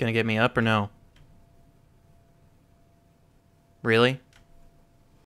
Gonna get me up or no? Really?